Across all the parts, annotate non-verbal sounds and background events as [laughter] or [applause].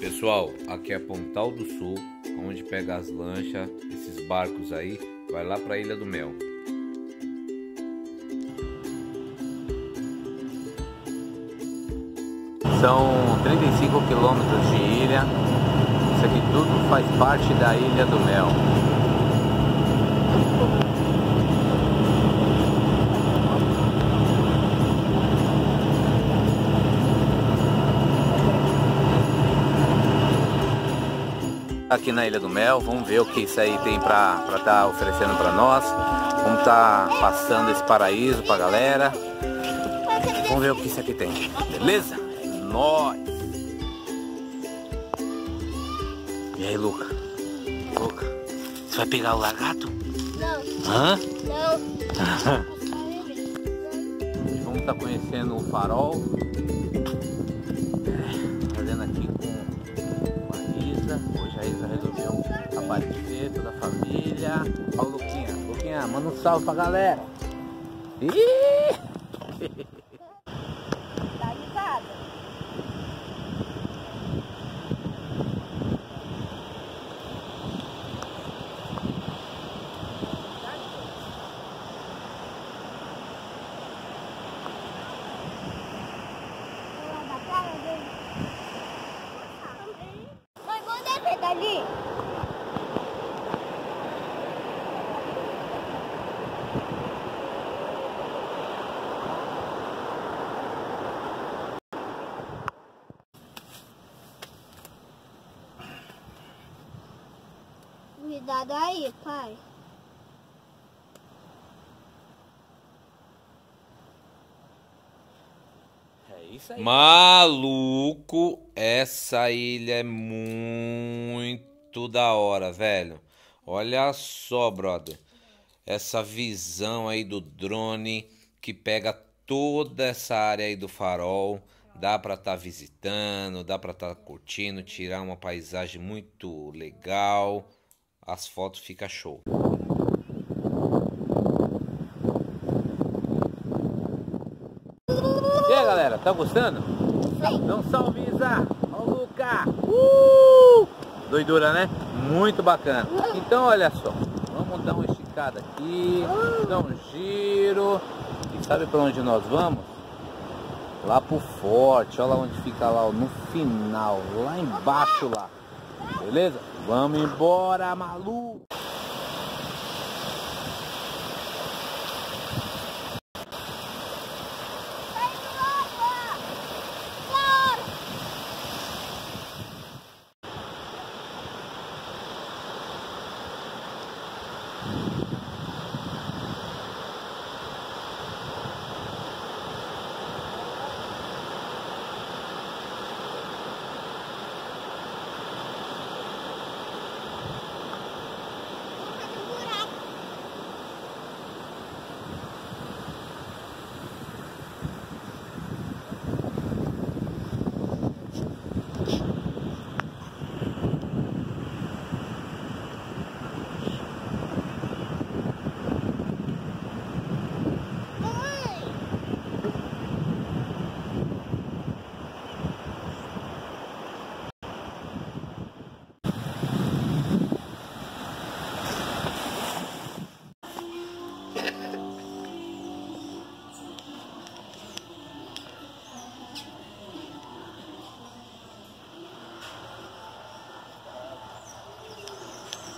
Pessoal, aqui é Pontal do Sul, onde pega as lanchas, esses barcos aí, vai lá para a Ilha do Mel. São 35 quilômetros de ilha. Isso aqui tudo faz parte da Ilha do Mel. Aqui na Ilha do Mel. Vamos ver o que isso aí tem para estar tá oferecendo para nós. Vamos estar tá passando esse paraíso para galera. Vamos ver o que isso aqui tem. Beleza? Nós. E aí, Luca? Luca, você vai pegar o lagarto? Não. Hã? Não. [laughs] Vamos estar tá conhecendo o farol. Família. Olha o Luquinha. Luquinha, manda um salve pra galera. Ih! ali. Cuidado aí, pai. É isso aí. Maluco, essa ilha é muito da hora, velho. Olha só, brother. Essa visão aí do drone que pega toda essa área aí do farol. Dá para estar tá visitando, dá para estar tá curtindo, tirar uma paisagem muito legal. As fotos ficam show. galera, tá gostando? Sim. Então salve Isa, ó o Luca, uh! doidura né? Muito bacana. Então olha só, vamos dar uma esticada aqui, dar um giro. E sabe para onde nós vamos? Lá pro forte, olha lá onde fica lá, no final, lá embaixo lá. Beleza? Vamos embora, maluco!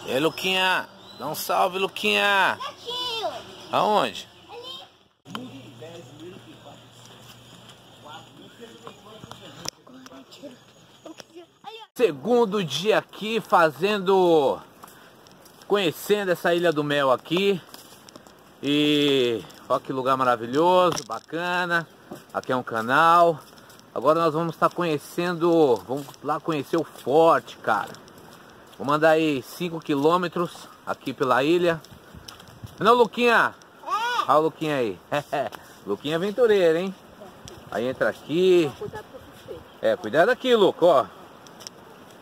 E aí, Luquinha? Dá um salve, Luquinha. Aonde? Segundo dia aqui fazendo, conhecendo essa Ilha do Mel aqui. E olha que lugar maravilhoso, bacana. Aqui é um canal. Agora nós vamos estar conhecendo, vamos lá conhecer o forte, cara. Vou mandar aí 5 quilômetros aqui pela ilha. Não, Luquinha? É. Olha o Luquinha aí. [laughs] Luquinha aventureiro, hein? Aí entra aqui. É, cuidado aqui, Luco, ó.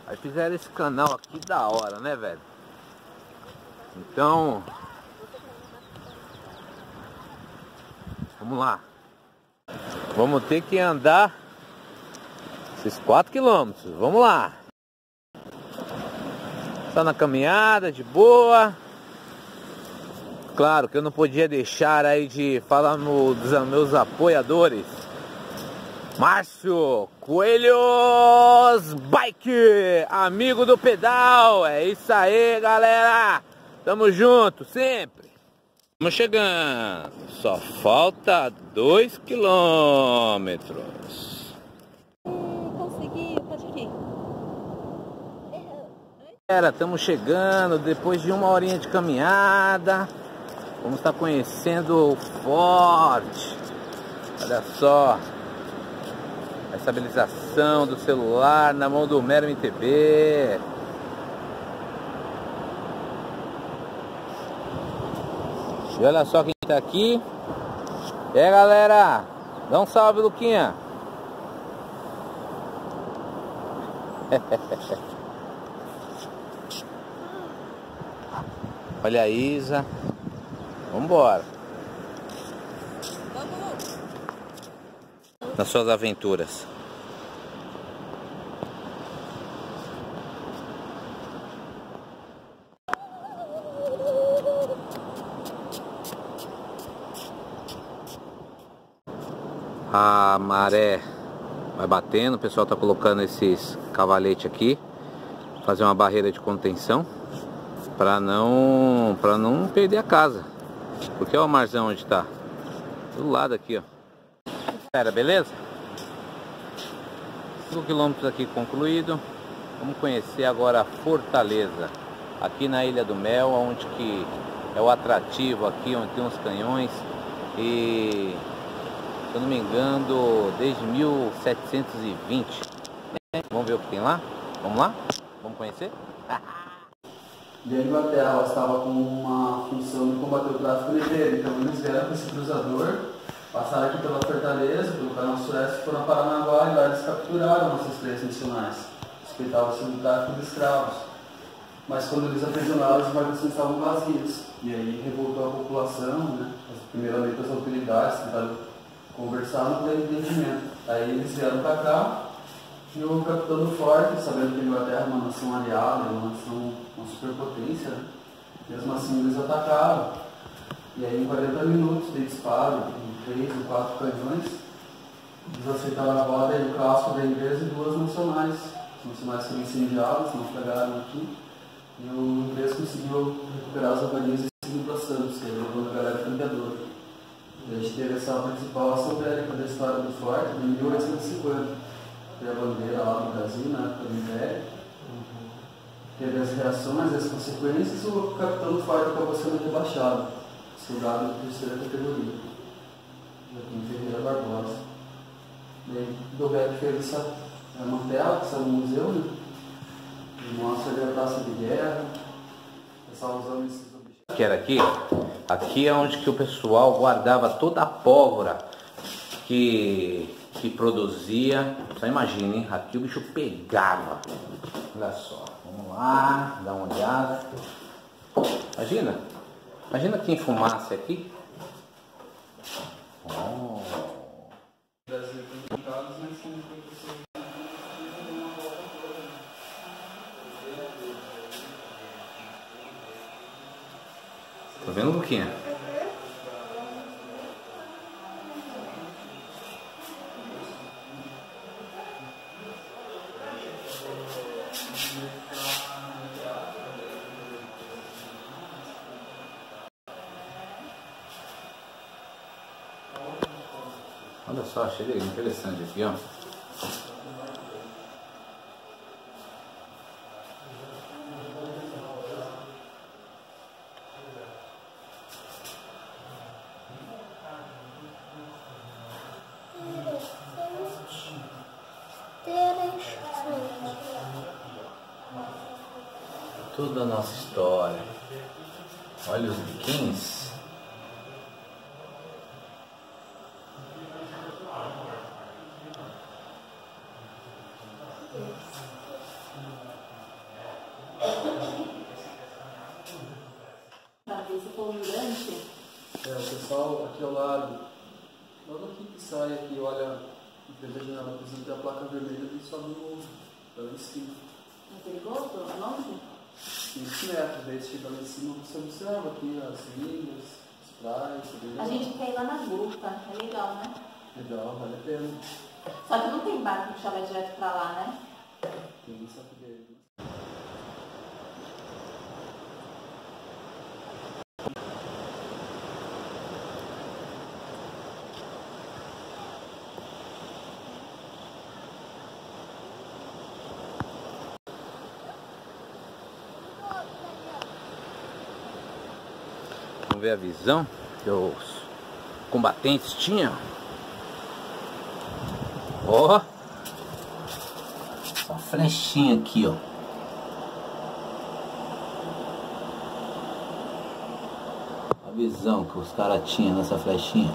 Aí fizeram esse canal aqui da hora, né, velho? Então... Vamos lá. Vamos ter que andar esses 4 quilômetros. Vamos lá. Só na caminhada, de boa. Claro que eu não podia deixar aí de falar nos meus apoiadores. Márcio Coelhos Bike, amigo do pedal. É isso aí, galera. Tamo junto, sempre. Estamos chegando. Só falta dois quilômetros. Consegui, pode ir. Galera, estamos chegando depois de uma horinha de caminhada. Vamos estar conhecendo o Forte. Olha só. A estabilização do celular na mão do Mero MTB. E olha só quem tá aqui. E aí galera, dá um salve Luquinha. [laughs] Olha a Isa. Vambora. Nas suas aventuras. A maré vai batendo, o pessoal tá colocando esses cavaletes aqui, fazer uma barreira de contenção para não para não perder a casa. Porque é o marzão onde tá. Do lado aqui, ó. Galera, beleza? 5 quilômetros aqui concluído. Vamos conhecer agora a Fortaleza. Aqui na Ilha do Mel, onde que é o atrativo aqui, onde tem uns canhões. E se eu não me engano, desde 1720. né? Vamos ver o que tem lá? Vamos lá? Vamos conhecer? [laughs] E a Inglaterra ela estava com uma função de combater o tráfico negreiro, então eles vieram com esse cruzador, passaram aqui pela Fortaleza, pelo canal Suécia, foram a Paranaguá e lá eles capturaram nossas três nacionais. Respeitavam-se do tráfico de escravos. Mas quando eles aprisionaram, as embarcações estavam vazias. E aí revoltou a população, né? primeiramente as autoridades, tentaram conversar no pleno entendimento. Aí eles vieram para cá, e o capitão forte, sabendo que a Inglaterra é uma nação aliada, uma nação, uma superpotência, né? mesmo assim eles atacaram. E aí em 40 minutos de disparo, em três ou quatro canhões, eles aceitaram a roda e o casco da inglesa e duas nacionais. As nacionais foram incendiadas, pegaram aqui. E o inglês conseguiu recuperar as avarias e seguir para Santos, que ele levou galera campeadora. E a gente teve essa principal ação bélica da história do forte em 1850 teve a bandeira lá no Brasil, na do Império. Teve as reações, as consequências, o capitão do forte acabou sendo rebaixado, soldado de terceira categoria. Joaquim Ferreira Barbosa. E aí, Dobete fez essa é uma tela, que está no museu, né? Mostra ali a praça de guerra, pessoal usando esses objetos. que era aqui, aqui é onde que o pessoal guardava toda a pólvora que, que produzia. Só imagine, hein? aqui o bicho pegava. Olha só, vamos lá, dá uma olhada. Imagina, imagina aqui. Oh. Brasil tem mas são pessoas Tá vendo, Luquinha? Olha só, achei interessante aqui, ó. Toda a nossa história. Olha os biquins. Pra ver se for um grande. É, o pessoal aqui ao lado, logo aqui que sai aqui, olha, em frente à janela, precisa ter a placa vermelha e sobe no morro, lá em cima. É perigoso? Longe? 15 metros. Daí você chega lá em cima, você observa aqui as ilhas, as praias, tudo A gente quer ir lá na gruta, é legal, né? Legal, vale a pena. Só que vai direto pra lá, né? Vamos ver a visão que os combatentes tinham. Ó. Uma flechinha aqui, ó. A visão que os caras tinham nessa flechinha.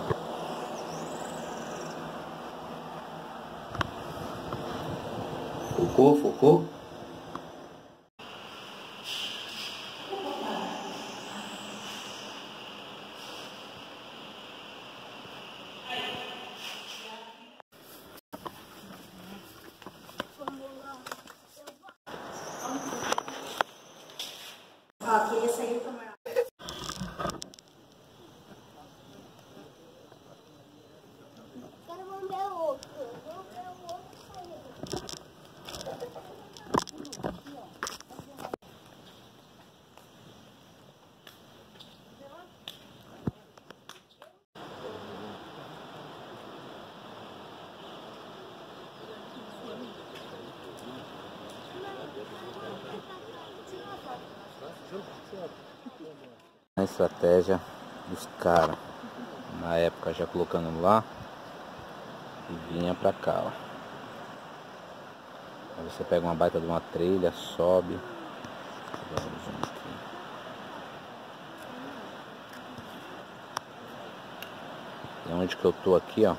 Focou, focou. Estratégia dos caras. Na época já colocando lá e vinha pra cá, ó. Aí você pega uma baita de uma trilha, sobe. E onde que eu tô aqui, ó.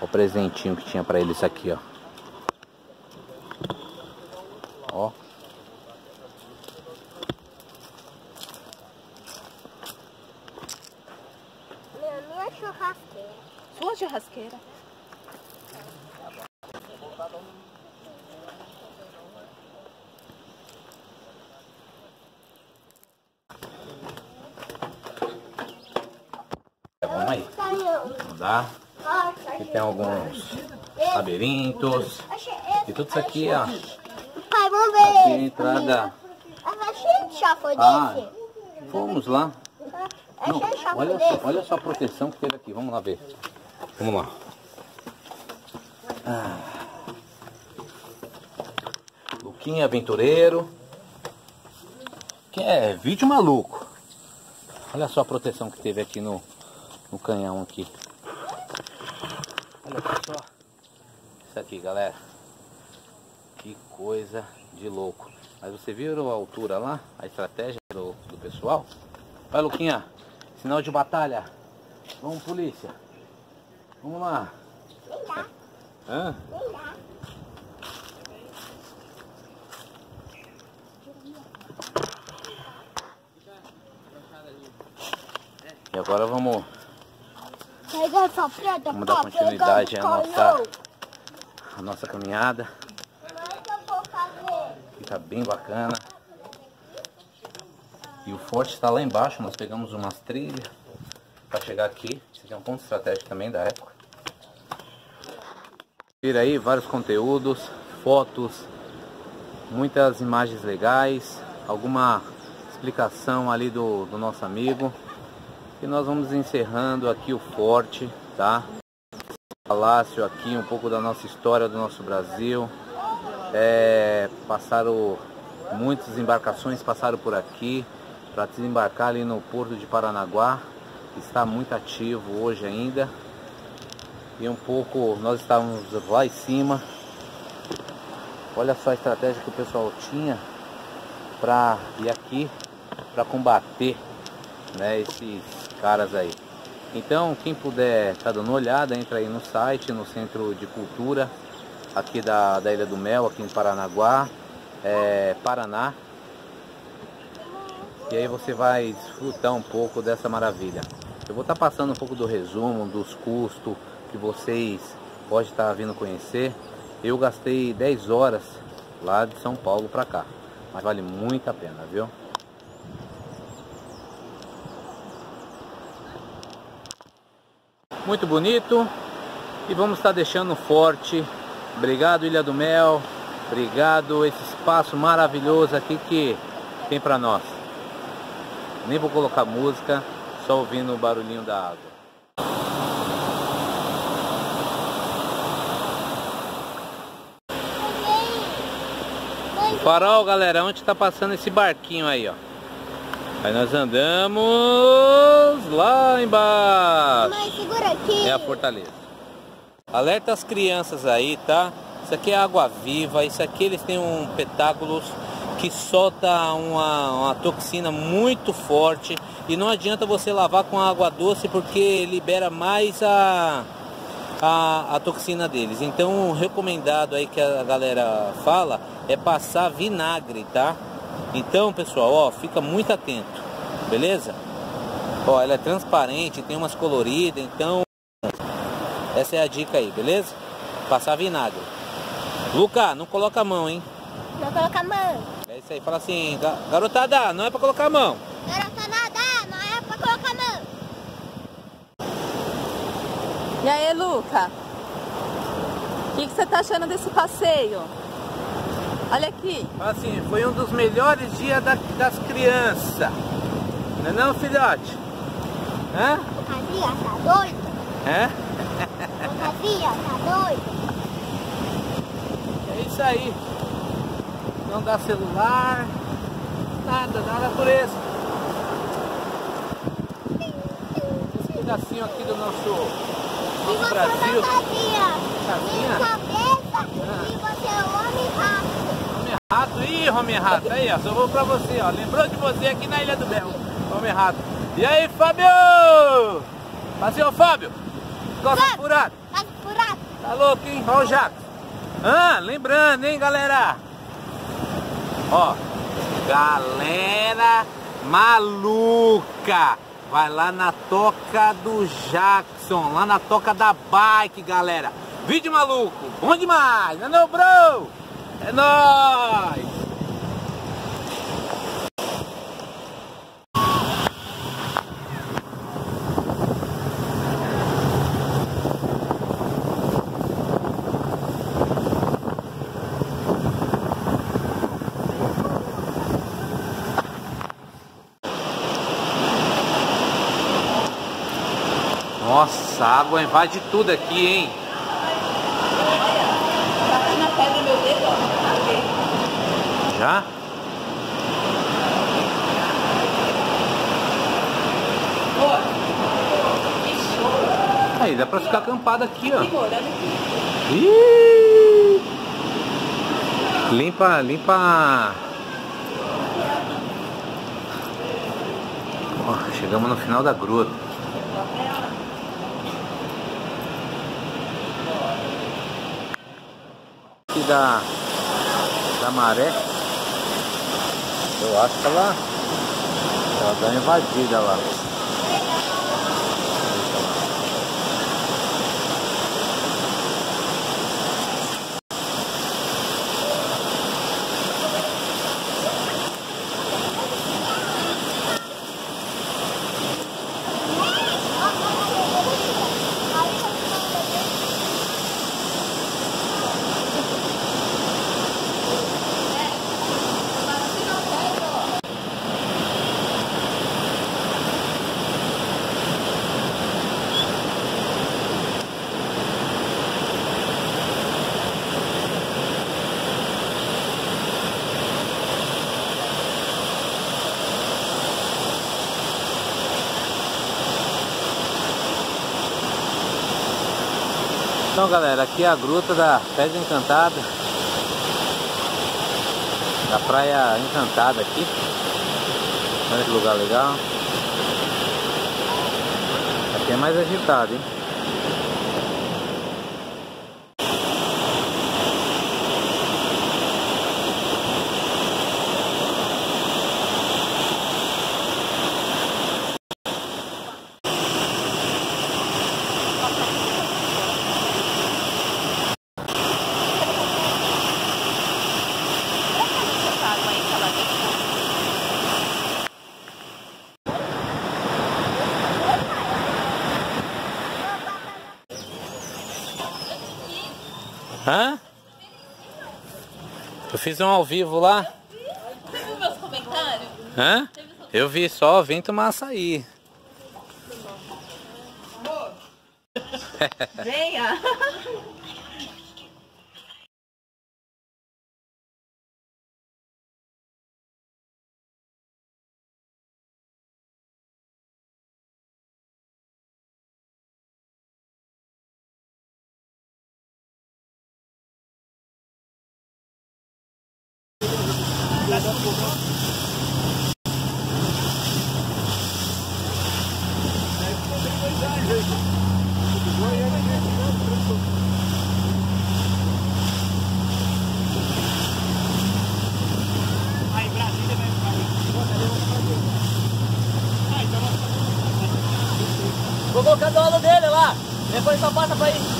O presentinho que tinha pra eles aqui. Ó. Minha, minha churrasqueira. Sua churrasqueira. É, vamos aí. Canhão. Não dá. Nossa, Aqui tem alguns labirintos. achei esse. E tudo isso aqui, ó. Pai, vamos ver. Aqui é a entrada. A gente já foi Ah, desse? fomos lá. Não, gente já foi olha, só, olha só a proteção que teve aqui. Vamos lá ver. Vamos lá. Ah. Luquinha aventureiro. Que é vídeo maluco. Olha só a proteção que teve aqui no, no canhão aqui. Olha só. Isso aqui, galera. Que coisa de louco. Mas você viu a altura lá? A estratégia do, do pessoal? Vai, Luquinha. Sinal de batalha. Vamos, polícia. Vamos lá. Hã? E agora vamos, vamos dar continuidade à nossa, à nossa caminhada. Mas eu vou fazer. Fica bem bacana. E o forte está lá embaixo. Nós pegamos umas trilhas para chegar aqui. Isso aqui é um ponto estratégico também da época. Vira aí vários conteúdos, fotos, muitas imagens legais, alguma explicação ali do, do nosso amigo. E nós vamos encerrando aqui o forte, tá? Palácio aqui, um pouco da nossa história do nosso Brasil. É, passaram muitas embarcações passaram por aqui para desembarcar ali no porto de Paranaguá. Está muito ativo hoje ainda. E um pouco nós estávamos lá em cima. Olha só a estratégia que o pessoal tinha para ir aqui para combater né, esses caras aí. Então quem puder estar tá dando uma olhada entra aí no site no centro de cultura aqui da, da Ilha do Mel, aqui em Paranaguá, é, Paraná. E aí você vai desfrutar um pouco dessa maravilha. Eu vou estar passando um pouco do resumo, dos custos que vocês podem estar vindo conhecer. Eu gastei 10 horas lá de São Paulo para cá. Mas vale muito a pena, viu? Muito bonito. E vamos estar deixando forte. Obrigado Ilha do Mel. Obrigado esse espaço maravilhoso aqui que tem para nós. Nem vou colocar música, só ouvindo o barulhinho da água. Farol, galera, onde tá passando esse barquinho aí, ó. Aí nós andamos lá embaixo. Mãe, segura aqui. É a fortaleza. Alerta as crianças aí, tá? Isso aqui é água viva, isso aqui eles têm um petáculos que solta uma, uma toxina muito forte e não adianta você lavar com água doce porque libera mais a, a, a toxina deles. Então, o recomendado aí que a galera fala é passar vinagre, tá? Então, pessoal, ó, fica muito atento, beleza? Ó, ela é transparente, tem umas coloridas, então essa é a dica aí, beleza? Passar vinagre. Luca, não coloca a mão, hein? Não coloca a mão. É isso aí, fala assim, "Ga- garotada, não é pra colocar a mão. Garota nadar, não é pra colocar a mão. E aí, Luca? O que, que você tá achando desse passeio? Olha aqui. Fala assim, foi um dos melhores dias da- das crianças. Não é não, filhote? Hã? Fantasia, tá doido? É? Fantasia, tá doido? É isso aí. Não dá celular, nada, nada por isso. Esse pedacinho aqui do nosso, nosso você Brasil. Em cabeça e você é homem rápido. Homem Rato, ih, Homem Rato, aí ó, só vou pra você, ó. Lembrou de você aqui na Ilha do Mel, Homem Rato. E aí, Fábio? Passeio, Fábio? Gosta Fábio. furado? Tá furado? Tá louco, hein? Ó o Jacques. Ah, lembrando, hein, galera? Ó, galera maluca. Vai lá na toca do Jackson, lá na toca da bike, galera. Vídeo maluco, bom demais, não é não, bro? É nóis! Nossa, a água invade tudo aqui, hein? Já? Aí, dá pra ficar acampado aqui, ó. Ih! Limpa, limpa. Ó, chegamos no final da gruta. Da, da maré. Eu acho que ela, ela uma invadida lá. Então galera, aqui é a gruta da Pedra Encantada Da Praia Encantada aqui. Olha que lugar legal. Aqui é mais agitado, hein? Eu fiz um ao vivo lá. Você viu meus comentários? Hã? Eu vi só, vem tomar açaí. [laughs] Venha! Vou colocar do lado dele lá. Depois só passa pra aí.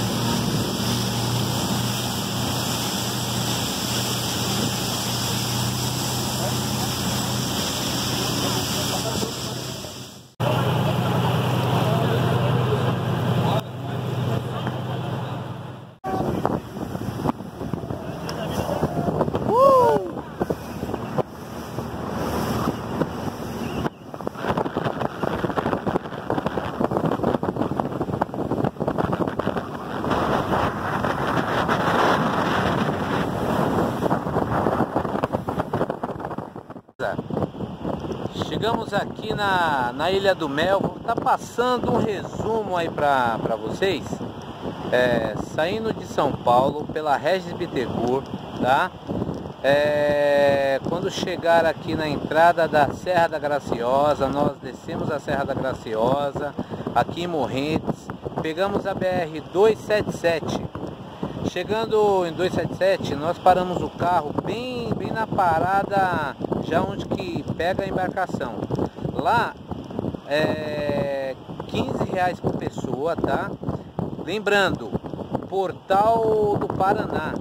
Chegamos aqui na, na Ilha do Mel, vou estar passando um resumo aí para vocês. É, saindo de São Paulo pela Regis Bittencourt, tá? É, quando chegar aqui na entrada da Serra da Graciosa, nós descemos a Serra da Graciosa, aqui em Morrentes, pegamos a BR 277. Chegando em 277, nós paramos o carro bem, bem na parada, já onde que pega a embarcação. Lá é 15 reais por pessoa, tá? Lembrando, Portal do Paraná,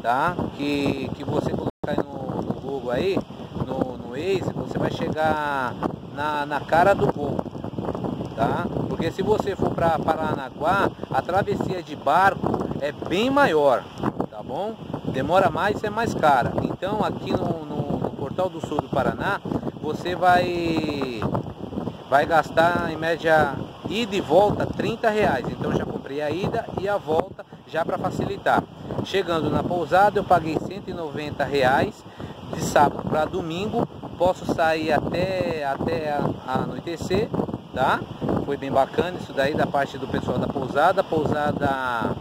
tá? Que, que você colocar no, no Google aí, no, no Waze, você vai chegar na, na cara do gol, tá? Porque se você for para Paranaguá, a travessia de barco é bem maior, tá bom? Demora mais e é mais cara. Então aqui no, no, no Portal do Sul do Paraná, você vai vai gastar em média ida e volta 30 reais. Então já comprei a ida e a volta já para facilitar. Chegando na pousada eu paguei 190 reais de sábado para domingo. Posso sair até, até anoitecer, tá? Foi bem bacana isso daí da parte do pessoal da pousada. Pousada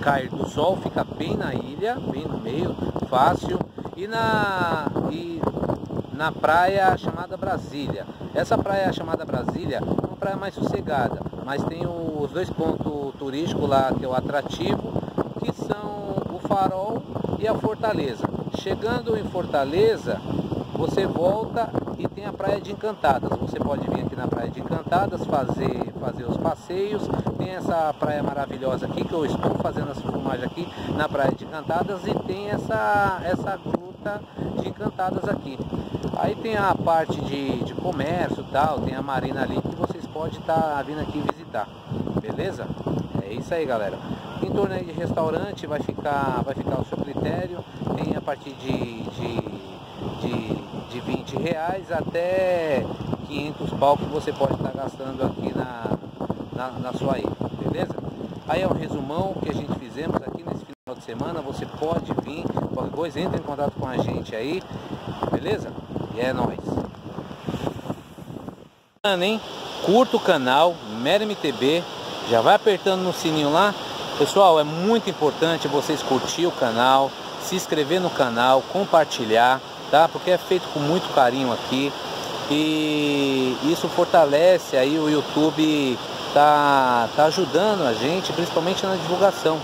cair do sol fica bem na ilha, bem no meio, fácil. E na, e na praia chamada Brasília. Essa praia chamada Brasília é uma praia mais sossegada, mas tem os dois pontos turísticos lá que é o atrativo, que são o farol e a fortaleza. Chegando em Fortaleza, você volta e tem a Praia de Encantadas. Você pode vir aqui na Praia de Encantadas fazer, fazer os passeios. Tem essa praia maravilhosa aqui que eu estou fazendo essa filmagem aqui na Praia de Encantadas e tem essa, essa gruta de Encantadas aqui. Aí tem a parte de, de comércio tal, tem a marina ali que vocês podem estar tá vindo aqui visitar. Beleza? É isso aí galera. Em torno aí de restaurante vai ficar, vai ficar ao seu critério. Tem a partir de, de, de, de 20 reais até 500 pau que você pode estar gastando aqui na, na, na sua ilha, beleza? Aí é um resumão que a gente fizemos aqui final de semana. Você pode vir, qualquer coisa, entre em contato com a gente aí, beleza? E é nóis. Curta o canal, Mera MTB, já vai apertando no sininho lá. Pessoal, é muito importante vocês curtir o canal, se inscrever no canal, compartilhar, tá? Porque é feito com muito carinho aqui e isso fortalece aí o YouTube tá, tá ajudando a gente, principalmente na divulgação,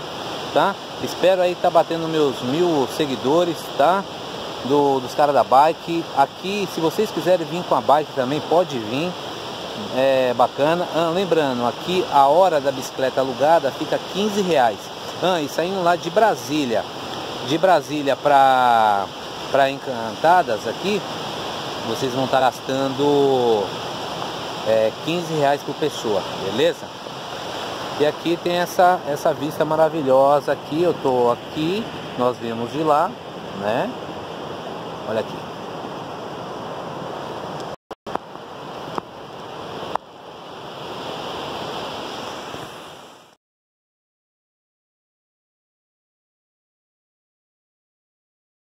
tá? Espero aí tá batendo meus mil seguidores, tá? Do, dos caras da bike. Aqui, se vocês quiserem vir com a bike também, pode vir. É bacana. Ah, lembrando, aqui a hora da bicicleta alugada fica 15 reais. Ah, e saindo lá de Brasília. De Brasília para para Encantadas aqui, vocês vão estar gastando é, 15 reais por pessoa, beleza? E aqui tem essa, essa vista maravilhosa aqui, eu tô aqui, nós vimos de lá, né? Olha aqui.